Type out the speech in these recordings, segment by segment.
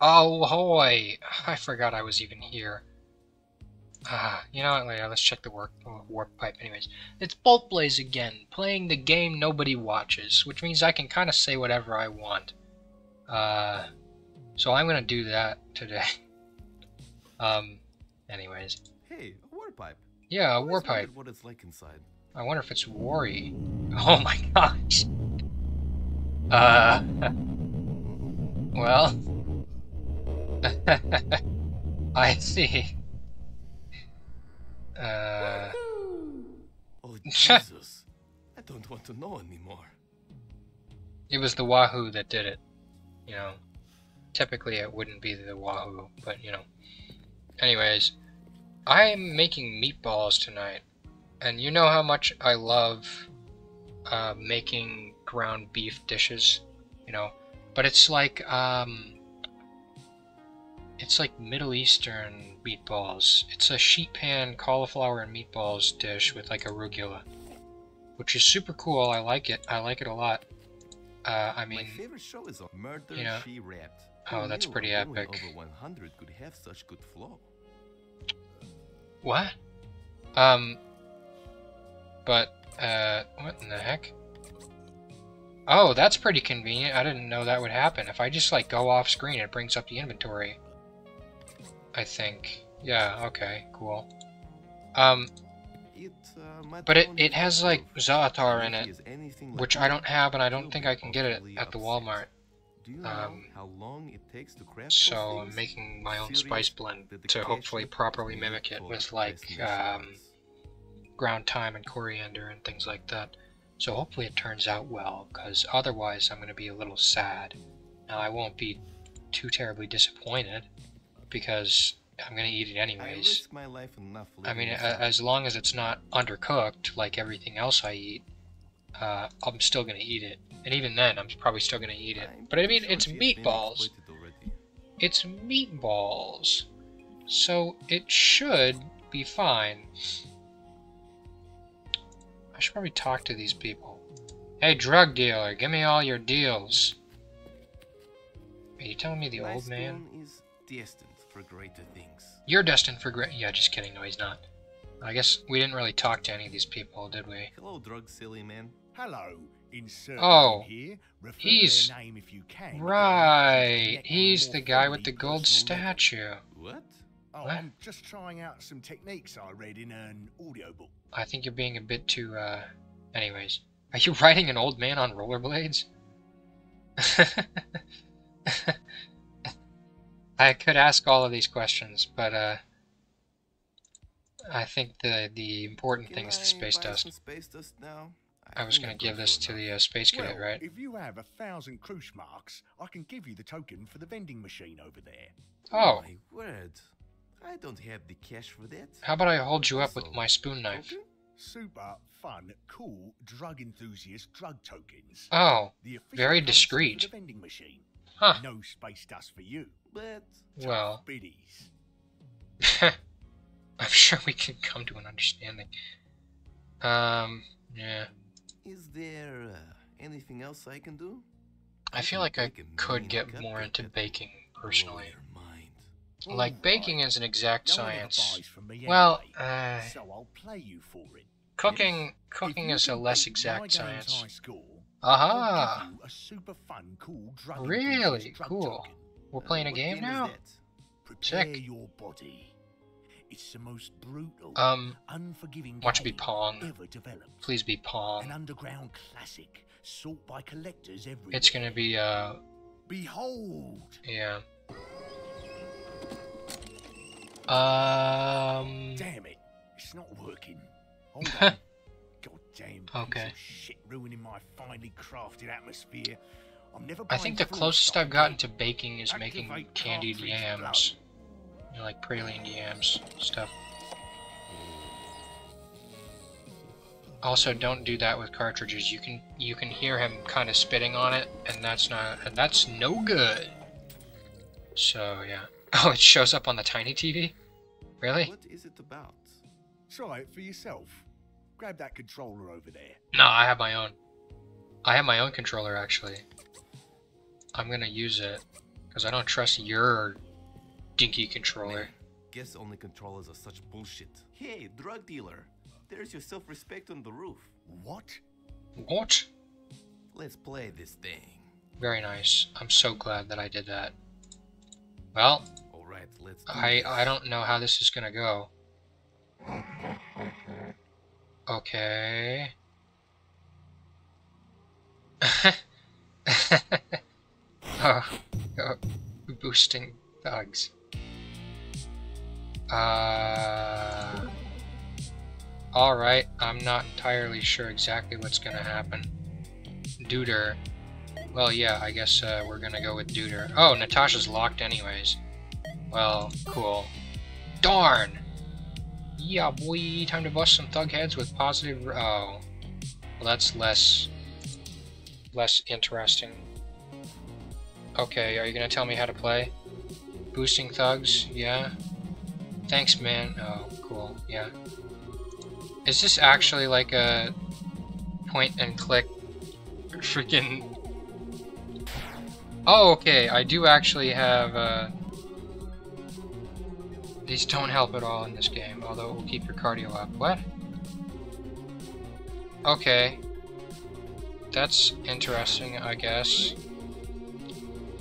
Oh, hoy! I forgot I was even here. Ah, you know what? Later, let's check the work uh, warp pipe. Anyways, it's Bolt Blaze again, playing the game nobody watches, which means I can kind of say whatever I want. Uh, so I'm gonna do that today. um, anyways. Hey, a warp pipe. Yeah, a warp pipe. What it's like inside. I wonder if it's Wary. Oh my gosh. Uh. Well. I see. Uh. Oh Jesus! I don't want to know anymore. It was the Wahoo that did it. You know. Typically it wouldn't be the Wahoo, but you know. Anyways. I'm making meatballs tonight. And you know how much I love uh, making ground beef dishes, you know, but it's like um, it's like Middle Eastern meatballs. It's a sheet pan cauliflower and meatballs dish with like arugula, which is super cool. I like it. I like it a lot. Uh, I My mean, favorite show is Murder you know- Oh, that's pretty epic. Over 100 could have such good flow. what? Um, but uh, what in the heck? Oh, that's pretty convenient. I didn't know that would happen. If I just like go off screen, it brings up the inventory. I think. Yeah, okay, cool. Um, But it- it has, like. Za'atar in it, which I don't have, and I don't think I can get it at the. Walmart. Um, how long it takes to craft So I'm making my own spice blend to hopefully properly mimic it with like um, ground thyme and coriander and things like that. So hopefully it turns out well, because otherwise I'm going to be a little sad. Now I won't be too terribly disappointed, because I'm going to eat it anyways. risk my life enough I mean, a- as long as it's not undercooked like everything else I eat, uh, I'm still gonna eat it. And even then, I'm probably still gonna eat it. But I mean, it's she has been meatballs. It's meatballs. So it should be fine. I should probably talk to these people. Hey, drug dealer, give me all your deals. Are you telling me the My old man? is for greater things. You're destined for great. Yeah, just kidding. No, he's not. I guess we didn't really talk to any of these people, did we? Hello, drug silly man. Hello, insert Oh, here. Refer he's- name if you can. Right. He's the guy with the gold statue. What? Oh, What? I'm just trying out some techniques I read in an audiobook. I think you're being a bit too, uh... Anyways. Are you riding an old man on rollerblades? I could ask all of these questions, but, uh... I think the the important Can thing is the space dust. space dust now? I was gonna give this to the uh, space cadet, well, right? if you have a thousand cruise marks, I can give you the token for the vending machine over there. Oh, My word. I don't have the cash for that. how about I hold you up with my spoon knife? Okay. Super fun, cool drug enthusiast drug tokens. Oh, The very discreet. The vending machine. huh. No space dust for you. But Well. I'm sure we can come to an understanding. Um, yeah. is there uh, anything else I can do? I feel like I could get more into baking personally. Like baking is an exact No one ever science. buys from me Well, uh, so I'll play you for it. cooking cooking is a less exact science. Aha! I'll give you a super fun, cool drug Really? Cool. We're playing a game now? Sick. your body. It's the most brutal, Um, unforgiving watch be Pong. ever developed. Please be An Pong. underground classic, sought by collectors everywhere. It's gonna be uh, Behold! yeah. Um, Damn it! It's not working. Hold on. God damn. Okay. Shit ruining my finely crafted atmosphere. I think the closest I've gotten to baking is making candied yams. You know, like praline yams stuff. Also, don't do that with cartridges. You can you can hear him kind of spitting on it, and that's not and that's no good. So yeah. Oh, it shows up on the tiny TV. Really? What is it about? Try it for yourself. Grab that controller over there. No, I have my own. I have my own controller actually. I'm gonna use it Because I don't trust your dinky controller. Man, guess only controllers are such bullshit. Hey, drug dealer. There's your self-respect on the roof. What? What? Let's play this thing. Very nice. I'm so glad that I did that. Well, Alright, let's do I this. I don't know how this is gonna go. Okay. oh, boosting thugs. Uh. Alright, I'm not entirely sure exactly what's gonna happen. Duder. Well, yeah, I guess uh, we're gonna go with Duder. Oh, Natasha's locked anyways. Well, cool. Darn! Yeah, boy, time to bust some thug heads with positive. Oh. Well, that's less. less interesting. Okay, are you gonna tell me how to play? Boosting thugs? Yeah? Thanks, man. Oh, cool. Yeah. Is this actually like a point and click freaking. Oh, okay, I do actually have. Uh... These don't help at all in this game, although it will keep your cardio up. What? Okay. That's interesting, I guess.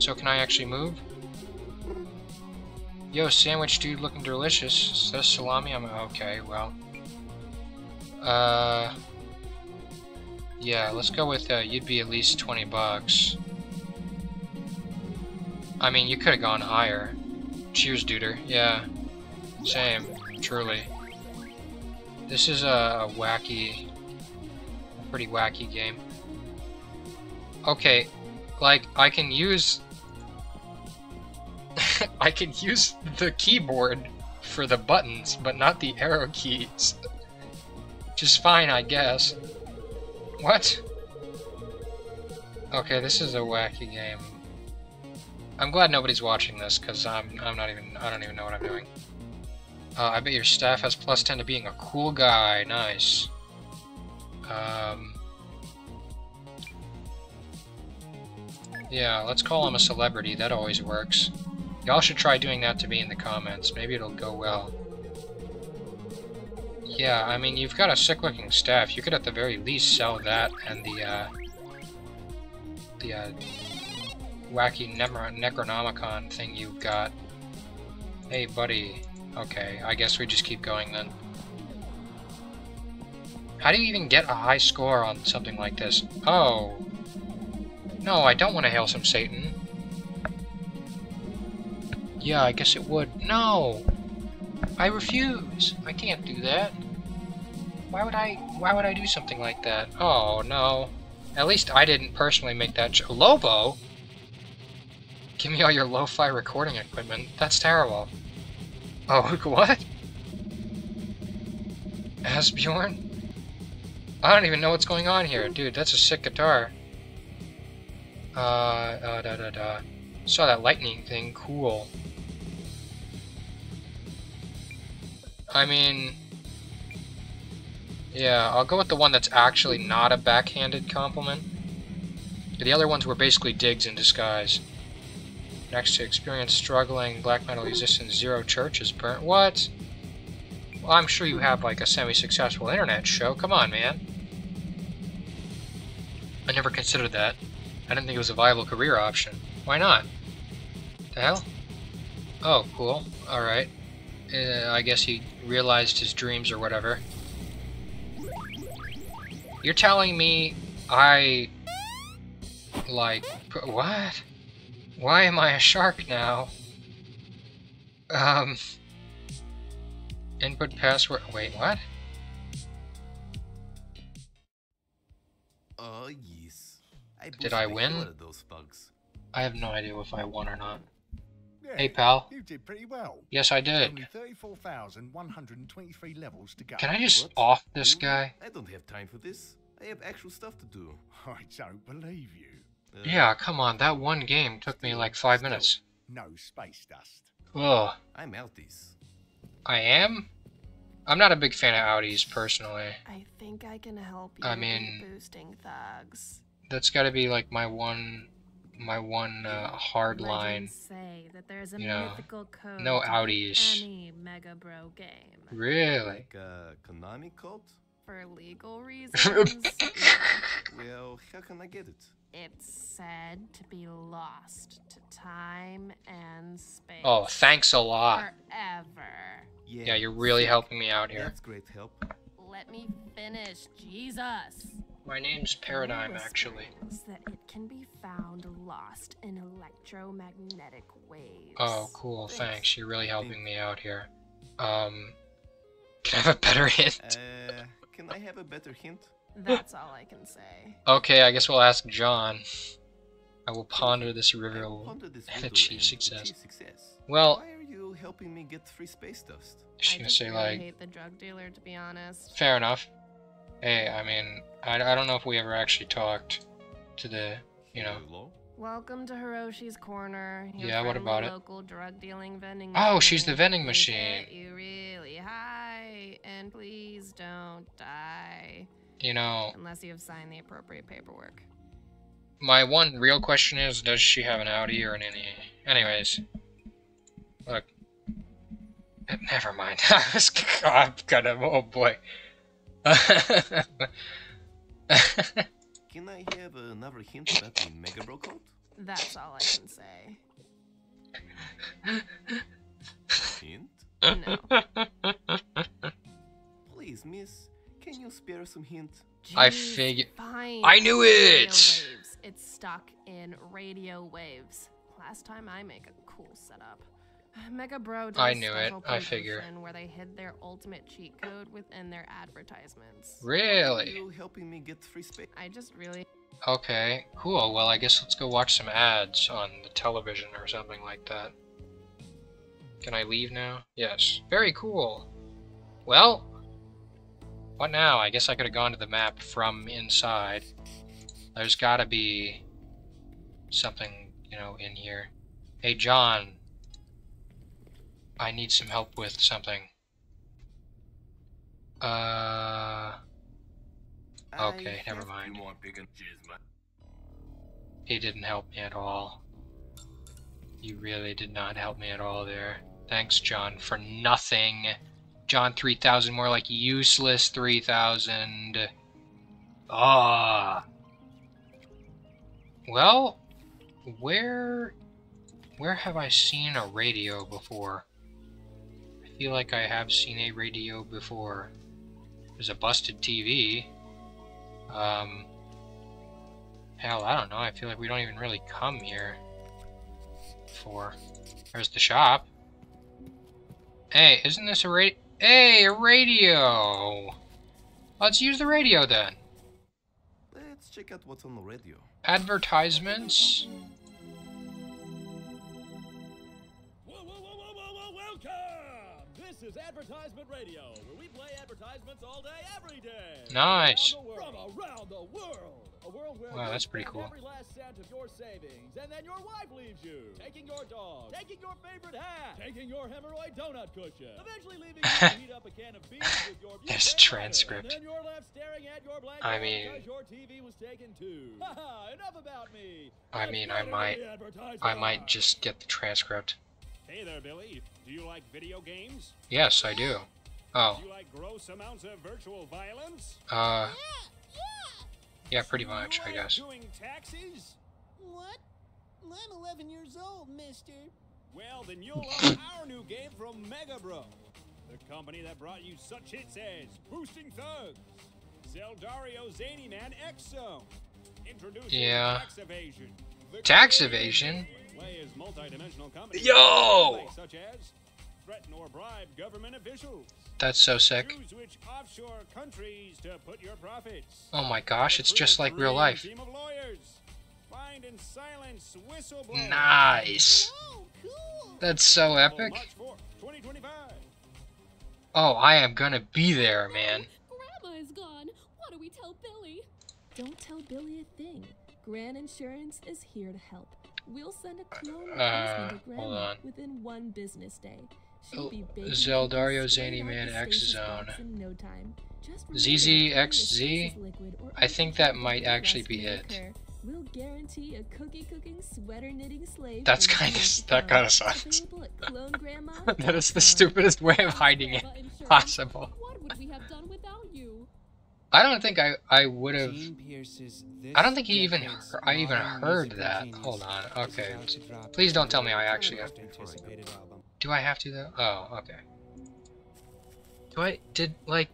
So can I actually move? Yo, sandwich dude looking delicious. Says salami, I'm okay, well. Uh... Yeah, let's go with uh, you'd be at least 20 bucks. I mean, you could have gone higher. Cheers, duder. Yeah. Same, truly. This is a, a wacky, pretty wacky game. Okay, like, I can use... I can use the keyboard for the buttons, but not the arrow keys. Which is fine, I guess. What? Okay, this is a wacky game. I'm glad nobody's watching this, because I'm, I'm not even, I don't even know what I'm doing. Uh, I bet your staff has plus 10 to being a cool guy. Nice. Um, yeah, let's call him a celebrity. That always works. Y'all should try doing that to me in the comments. Maybe it'll go well. Yeah, I mean, you've got a sick-looking staff. You could at the very least sell that and the, uh, the, uh, wacky Necronomicon thing you've got. Hey, buddy. Okay, I guess we just keep going then. How do you even get a high score on something like this? Oh. No, I don't want to hail some Satan. Yeah, I guess it would. No! I refuse! I can't do that. Why would I, why would I do something like that? Oh, no. At least I didn't personally make that Lobo? Give me all your lo-fi recording equipment. That's terrible. Oh, what? Asbjorn? I don't even know what's going on here. Dude, that's a sick guitar. Uh, uh, da da da. Saw that lightning thing. Cool. I mean... Yeah, I'll go with the one that's actually not a backhanded compliment. The other ones were basically digs in disguise. Next to experience struggling black metal musicians, zero churches burnt. What? Well, I'm sure you have like a semi-successful internet show. Come on, man. I never considered that. I didn't think it was a viable career option. Why not? The hell? Oh, cool. Alright. Uh, I guess he realized his dreams or whatever. You're telling me I... Like... What? Why am I a shark now? Um... Input password... Wait, what? Oh, yes. I Did I win? hell of those thugs. I have no idea if I won or not. Yeah, Hey, pal. You did pretty well. Yes, I did. Only 34,123 levels to go. Can I just What? off this Really? guy? I don't have time for this. I have actual stuff to do. I don't believe you. Uh, Yeah, come on. That one game took me like five minutes. No space dust. Ugh. I'm outies. I am? I'm not a big fan of Audis, personally. I think I can help you. I mean- boosting thugs. That's gotta be like my one my one uh, hard line. Say that there's a you know, mythical code no to outies. any Mega Bro game. Really? Like a Konami code? For legal reasons, Well, how can I get it? it's said to be lost to time and space. oh, thanks a lot. Forever. Yeah, you're really helping me out here. That's great help. Let me finish, Jesus. My name's Paradigm, actually. That it can be found lost in electromagnetic waves. Oh, cool. Thanks. You're really helping me out here. Um, can I have a better hint? Uh, can I have a better hint? That's all I can say. Okay, I guess we'll ask John. I will ponder this I riddle pondered this and achieve success. success. Well, Why are you helping me get free space dust? she's I gonna just say really like, hate the drug dealer, to be honest. fair enough. Hey, I mean, I, I don't know if we ever actually talked to the, you know. Hello? Welcome to Hiroshi's Corner. your Yeah, what friendly about it? Local drug dealing vending Oh, she's the vending machine. you really high, and please don't die You know, unless you have signed the appropriate paperwork. my one real question is, does she have an Audi or an any? Anyways, look. Never mind. I was, I'm gonna. Oh boy. Can I have another hint about the Mega Bro code? That's all I can say. Hint? No. Please, miss, can you spare some hint? I Jeez, figure- Fine. I knew Radio it! waves. It's stuck in radio waves. Last time I make a cool setup. Mega Bro did I a knew it. special I figure. Where they hid their ultimate cheat code within their advertisements. Are really? you helping me get free space? I just really Okay, cool. Well, I guess let's go watch some ads on the television or something like that. Can I leave now? Yes. Very cool. Well, what now? I guess I could have gone to the map from inside. There's gotta be something, you know, in here. Hey, John. I need some help with something. Uh, Okay, never mind. You want big he didn't help me at all. You really did not help me at all there. Thanks, John, for nothing. John 3000, more like useless 3000. Ah. Well, where where have I seen a radio before? I feel like I have seen a radio before. There's a busted TV. Um, hell, I don't know. I feel like we don't even really come here for. There's the shop. Hey, isn't this a radio? Hey, a radio! Let's use the radio then. Let's check out what's on the radio. Advertisements? Advertisement Radio, where we play advertisements all day, every day. Nice. Around the world. From around the world. A world where Wow, that's pretty cool. every last cent of your savings, and then your wife leaves you, taking your dog, taking your favorite hat, taking your hemorrhoid donut cushion, eventually leaving you to heat up a can of beans with your There's a transcript. butter, And then you're left staring at your blank I mean- because your TV was taken too. Haha, enough about me. I mean, I might- I might just get the transcript. Hey there, Billy. Do you like video games? Yes, I do. Oh, Do you like gross amounts of virtual violence? uh, yeah, pretty much, you I like guess. Doing taxes? What? I'm 11 years old, mister. Well, then you'll love our new game from Mega Bro, the company that brought you such hits as Boosting Thugs, Zeldario Zany Man X Zone, introducing Yeah. Tax Evasion. The Tax Creative evasion? Play as multi-dimensional companies Yo! such as threaten or bribe government officials. That's so sick. Choose which offshore countries to put your profits. Oh my gosh, it's just like real life. Team of lawyers. Find and silence whistleblowers. Nice. Oh, cool. That's so epic. March 4th, 2025. Oh, I am gonna be there, man. Grandma is gone. What do we tell Billy? Don't tell Billy a thing. Gran Insurance is here to help. We'll send a clone Uh, to hold Grandma on. within one business day. Oh, She'll be baking Zeldario Zany Man X Zone. no time. Just remember ZZ to clean the XZ? stasis liquid or I think that might actually be it. We'll guarantee a cookie cooking, sweater knitting slave. That's kinda- that kinda sucks. Available at clonegrandma that is the stupidest way of hiding it possible. What would we have done without you? I don't think I I would have. I don't think he even I even heard that. Hold on, okay. about to drop Please don't tell me I actually have-. Do I have to though? Oh, okay. Do I did like?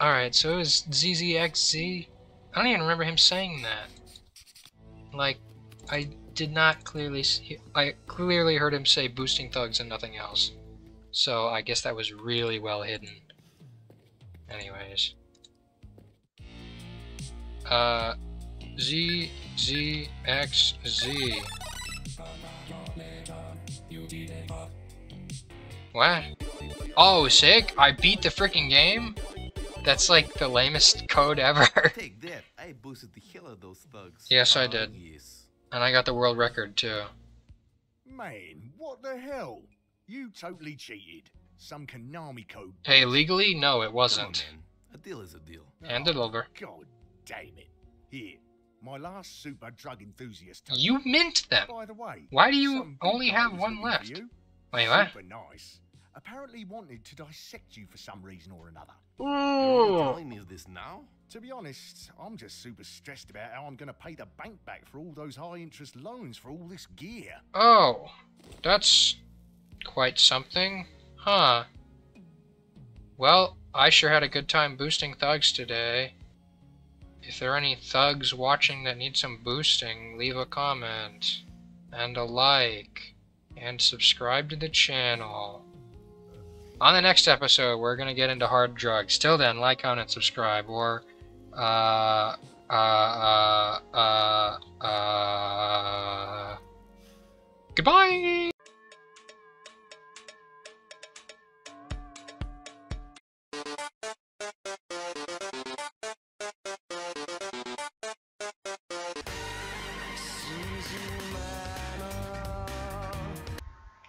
All right, so it was ZZXZ. I don't even remember him saying that. Like, I did not clearly. See, I clearly heard him say "boosting thugs" and nothing else. So I guess that was really well hidden. Anyways. Uh, Z Z X Z. What? Oh, sick! I beat the freaking game? That's like the lamest code ever. Take that. I boosted the hell out of those thugs. Yes, I Ah, did. Yes. and I got the world record too. Man, what the hell? You totally cheated. Some Konami code. Hey, legally? No, it wasn't. man. A deal is a deal. Hand it over. God damn it. Here, my last super drug enthusiast. token. You mint them! By the way, Why do you only have one left? you. Wait, what? Super nice. Apparently wanted to dissect you for some reason or another. You're only Ooh. telling me this now? To be honest, I'm just super stressed about how I'm going to pay the bank back for all those high interest loans for all this gear. Oh, that's quite something, huh? Well, I sure had a good time boosting thugs today. If there are any thugs watching that need some boosting, leave a comment, and a like, and subscribe to the channel. On the next episode, we're gonna get into hard drugs. Till then, like, comment, subscribe, or, uh, uh, uh, uh, uh, Goodbye!